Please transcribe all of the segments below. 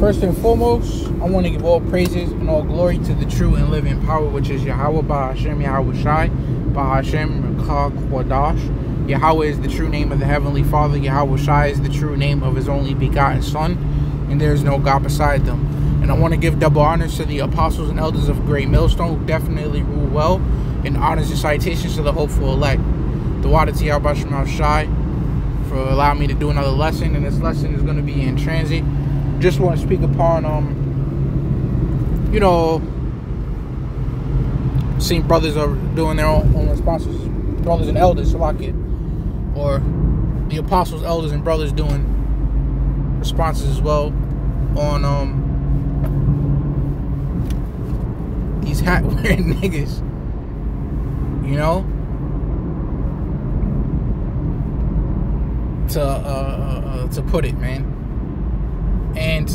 First and foremost, I want to give all praises and all glory to the true and living power, which is Yahweh Bahashem Yahweh Shai, Bahashem Rekah Kwadash. Yahweh is the true name of the Heavenly Father. Yahweh Shai is the true name of His only begotten Son, and there is no God beside them. And I want to give double honors to the apostles and elders of Great Millstone who definitely rule well, and honors and citations to the hopeful elect. The water to Yahweh Shai for allowing me to do another lesson, and this lesson is going to be in transit. Just want to speak upon, um, you know, seeing brothers are doing their own, own responses, brothers and elders, like it, or the apostles, elders, and brothers doing responses as well on um these hat wearing niggas. You know? to uh, uh, uh, to put it, man. And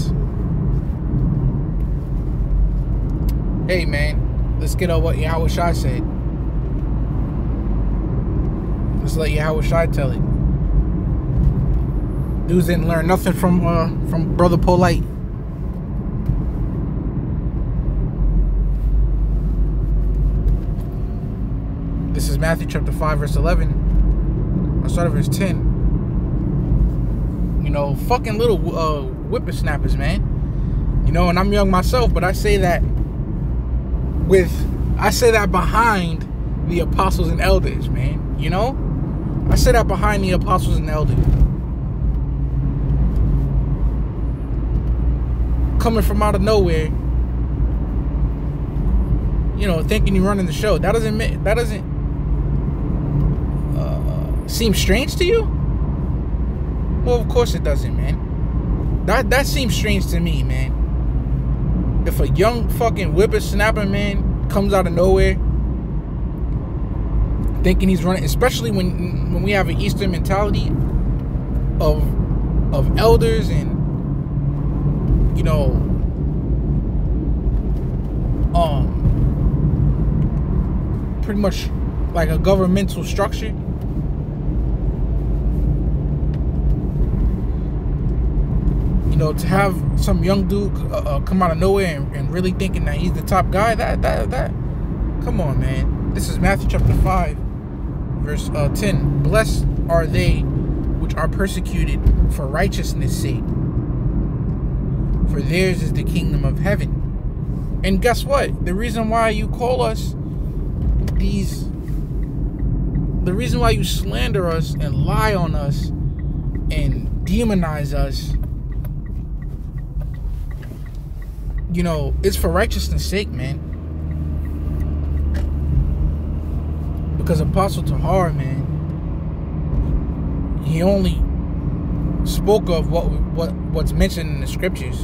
hey, man, let's get on what Yahweh Shai said. Let's let Yahweh Shai tell it. Dudes didn't learn nothing from uh, from Brother Polite. This is Matthew chapter 5, verse 11. I'll start at verse 10 you know, fucking little uh, whippersnappers, man. You know, and I'm young myself, but I say that with, I say that behind the apostles and elders, man. You know, I say that behind the apostles and elders. Coming from out of nowhere, you know, thinking you're running the show. That doesn't that doesn't uh, seem strange to you. Well, of course it doesn't, man. That that seems strange to me, man. If a young fucking whippersnapper man comes out of nowhere thinking he's running, especially when when we have an Eastern mentality of of elders and you know um pretty much like a governmental structure you know, to have some young dude uh, uh, come out of nowhere and, and, really thinking that he's the top guy, that that that, come on, man. This is Matthew chapter five, verse uh, ten. Blessed are they which are persecuted for righteousness' sake, for theirs is the kingdom of heaven. And guess what? The reason why you call us these, the reason why you slander us and lie on us and demonize us you know, it's for righteousness' sake, man. Because Apostle Tahar, man, he only spoke of what what what's mentioned in the scriptures.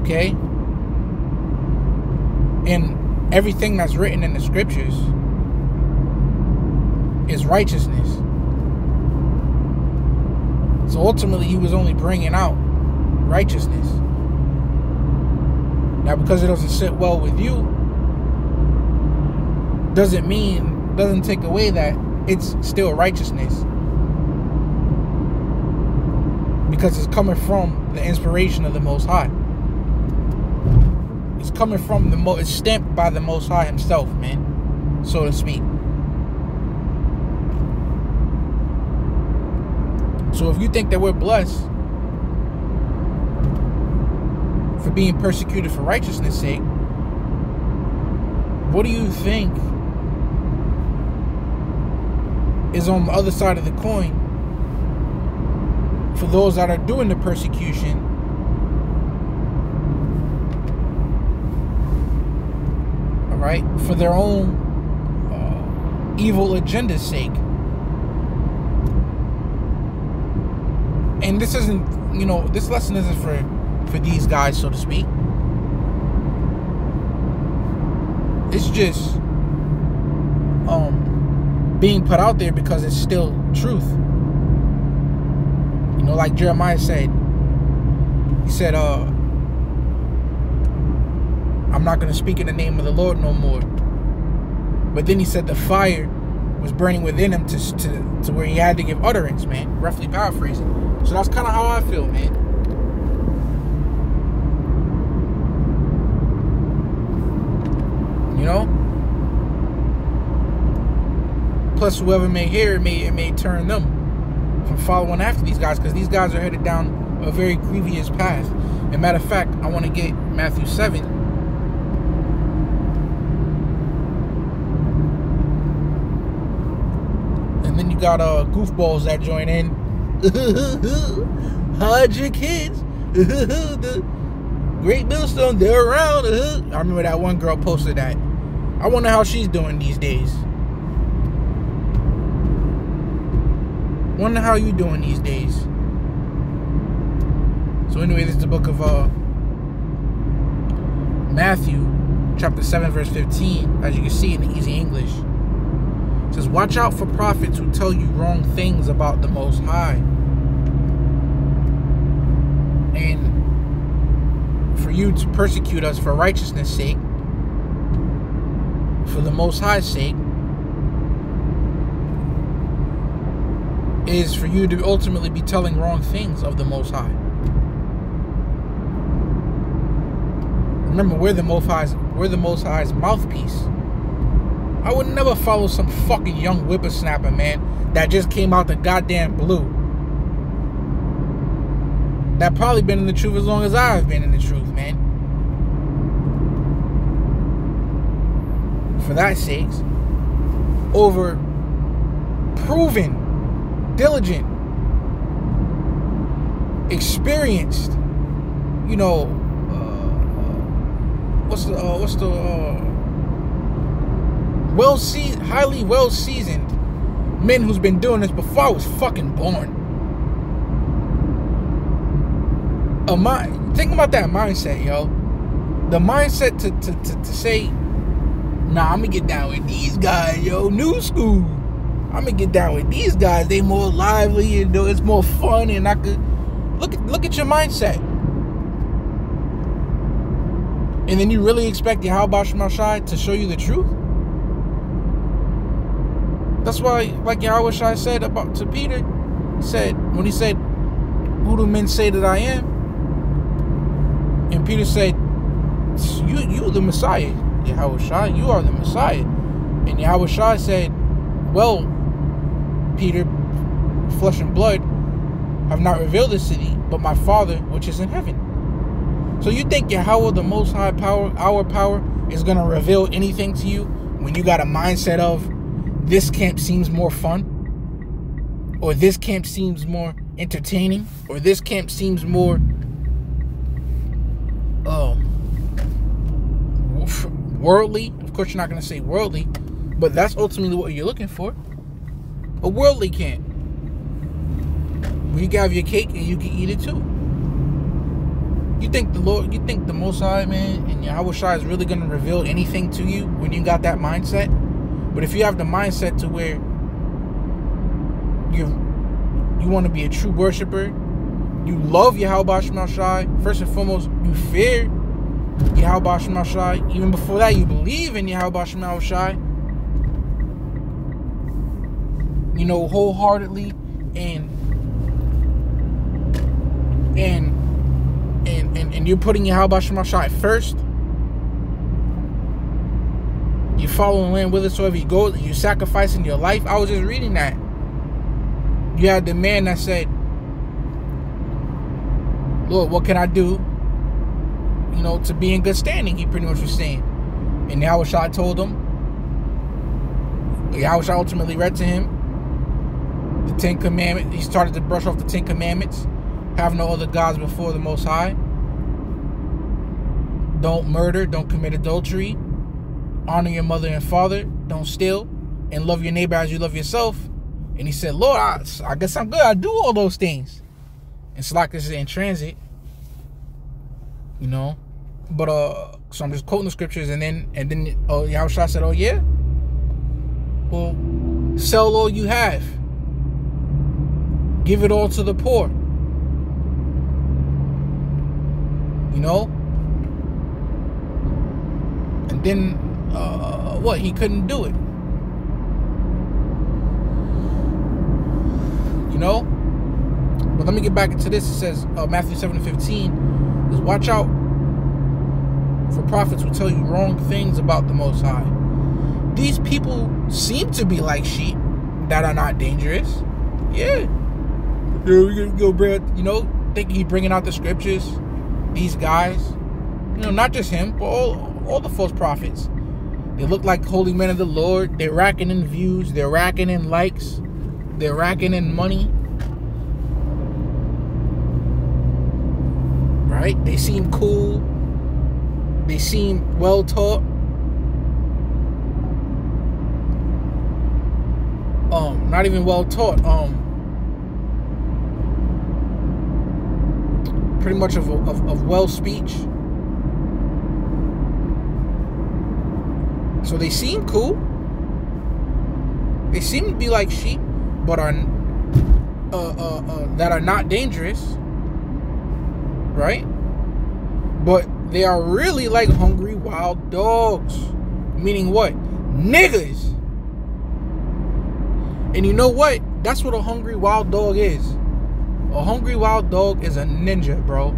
Okay? And everything that's written in the scriptures is righteousness. So ultimately, he was only bringing out righteousness. Now, because it doesn't sit well with you, doesn't mean, doesn't take away that it's still righteousness. Because it's coming from the inspiration of the Most High. It's coming from the most, it's stamped by the Most High Himself, man, so to speak. So if you think that we're blessed for being persecuted for righteousness' sake, what do you think is on the other side of the coin for those that are doing the persecution? All right, for their own uh, evil agenda's sake. And this isn't, you know, this lesson isn't for for these guys, so to speak. It's just um being put out there because it's still truth. You know, like Jeremiah said, he said, uh, I'm not gonna speak in the name of the Lord no more. But then he said the fire was burning within him to, to, to where he had to give utterance, man. Roughly paraphrasing. So that's kind of how I feel, man. You know? Plus, whoever may hear it may, it may turn them from following after these guys because these guys are headed down a very grievous path. And matter of fact, I want to get Matthew 7 And then you got uh goofballs that join in. Hide your kids. the Great Millstone, they're around. I remember that one girl posted that. I wonder how she's doing these days. Wonder how you doing these days. So anyway, this is the book of uh Matthew, chapter 7, verse 15, as you can see in the easy English. Says, Watch out for prophets who tell you wrong things about the Most High. And for you to persecute us for righteousness' sake, for the Most High's sake, is for you to ultimately be telling wrong things of the Most High. Remember, we're the Most High's, we're the Most High's mouthpiece. I would never follow some fucking young whippersnapper, man, that just came out the goddamn blue. That probably been in the truth as long as I've been in the truth, man. For that sakes, over proven, diligent, experienced, you know, uh, what's the, uh, what's the, uh, well seasoned, highly well seasoned men who's been doing this before I was fucking born. A mind, think about that mindset, yo. The mindset to, to, to, to say, nah, I'm gonna get down with these guys, yo, new school. I'm gonna get down with these guys. They more lively, know, it's more fun, and I could look at look at your mindset. And then you really expect Yahweh Shemashai to show you the truth? That's why, like Yahweh Shai said about to Peter, said when he said, Who do men say that I am? And Peter said, You you the Messiah, Yahweh you are the Messiah. And Yahweh said, Well, Peter, flesh and blood have not revealed this to thee, but my Father which is in heaven. So you think Yahweh, the most high power, our power, is gonna reveal anything to you when you got a mindset of this camp seems more fun, or this camp seems more entertaining, or this camp seems more um, worldly. Of course, you're not going to say worldly, but that's ultimately what you're looking for. A worldly camp. You can have your cake and you can eat it too. You think the Lord, you think the Most High, man, and Yahweh Shai is really going to reveal anything to you when you got that mindset? But if you have the mindset to where you you want to be a true worshiper, you love Yahweh Shai, first and foremost, you fear Yahweh Shai. Even before that, you believe in Yahweh Shai. You know, wholeheartedly and and and and, and you're putting Yahweh Shai first you follow the Lamb whithersoever you go, you sacrificing your life. I was just reading that. You had the man that said, Lord, what can I do? You know, to be in good standing, he pretty much was saying. And Yahweh told him, Yahweh ultimately read to him the Ten Commandments. He started to brush off the Ten Commandments. Have no other gods before the Most High. Don't murder. Don't commit adultery honor your mother and father, don't steal, and love your neighbor as you love yourself. And he said, Lord, I, I guess I'm good. I do all those things. And this is in transit, you know. But uh, so I'm just quoting the scriptures, and then and then oh Yahushua said, Oh yeah, well, sell all you have, give it all to the poor. You know, and then what? He couldn't do it. You know. But let me get back into this. It says uh, Matthew seven and fifteen is watch out for prophets who tell you wrong things about the Most High. These people seem to be like sheep that are not dangerous. Yeah. Gonna go. You know, think he bringing out the scriptures. These guys, you know, not just him, but all all the false prophets. They look like holy men of the Lord. They're racking in views. They're racking in likes. They're racking in money. Right? They seem cool. They seem well taught. Um, not even well taught. Um, pretty much of, of, of well speech. So they seem cool. They seem to be like sheep, but are uh, uh, uh, that are not dangerous, right? But they are really like hungry wild dogs. Meaning what? Niggas. And you know what? That's what a hungry wild dog is. A hungry wild dog is a ninja, bro.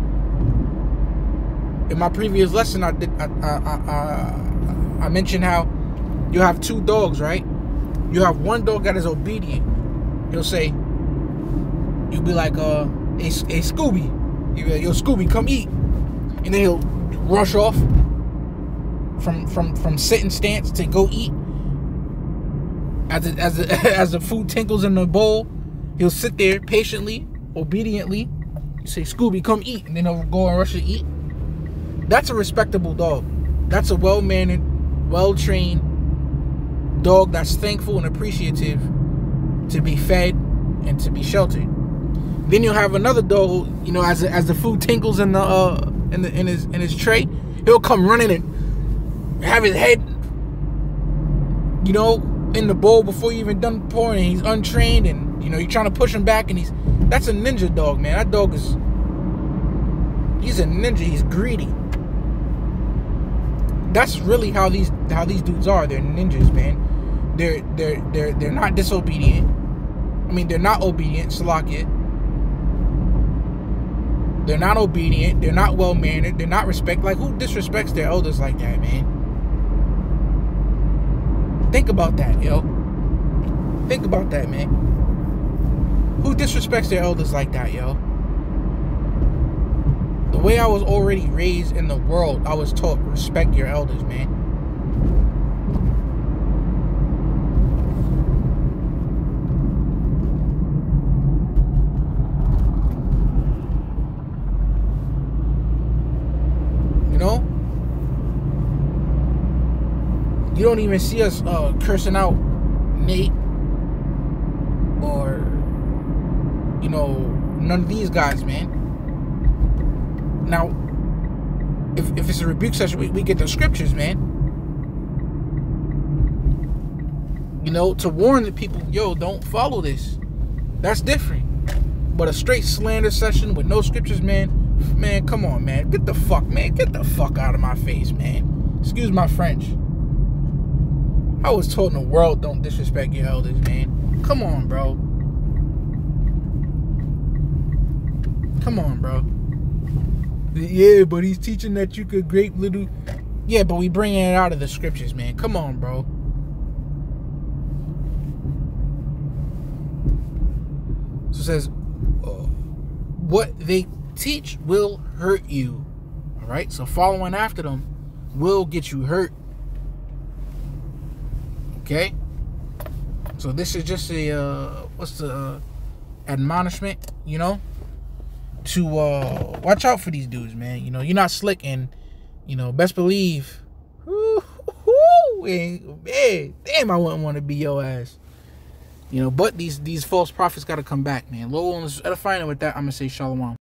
In my previous lesson, I did I I, I, I mentioned how you have two dogs, right? You have one dog that is obedient. You'll say, you'll be like, uh, a, a Scooby. You yo, Scooby, come eat. And then he'll rush off from from from sitting stance to go eat. As the, as as the food tinkles in the bowl, he'll sit there patiently, obediently. You say, Scooby, come eat, and then he'll go and rush to eat. That's a respectable dog. That's a well mannered, well trained dog that's thankful and appreciative to be fed and to be sheltered. Then you'll have another dog, you know, as as the food tinkles in the uh in the in his in his tray, he'll come running and have his head, you know, in the bowl before you even done pouring. He's untrained and you know you're trying to push him back, and he's that's a ninja dog, man. That dog is he's a ninja. He's greedy. That's really how these how these dudes are. They're ninjas, man. They're they're they're they're not disobedient. I mean, they're not obedient. Salakia. They're not obedient. They're not well mannered. They're not respect. Like who disrespects their elders like that, man? Think about that, yo. Think about that, man. Who disrespects their elders like that, yo? The way I was already raised in the world, I was taught respect your elders, man. You know? You don't even see us uh, cursing out Nate or you know none of these guys, man. Now, if if it's a rebuke session, we, we get the scriptures, man. You know, to warn the people, yo, don't follow this. That's different. But a straight slander session with no scriptures, man, man, come on, man. Get the fuck, man. Get the fuck out of my face, man. Excuse my French. I was told in the world don't disrespect your elders, man. Come on, bro. Come on, bro. Yeah, but he's teaching that you could grape little. Yeah, but we bringing it out of the scriptures, man. Come on, bro. So it says, uh, what they teach will hurt you. All right. So following after them will get you hurt. Okay? So this is just a uh, what's the uh, admonishment, you know, to uh, watch out for these dudes, man. You know, you're not slick, and you know, best believe, man, damn, I wouldn't want to be your ass. You know, but these these false prophets got to come back, man. Low on edifying with that, I'm gonna say shalom.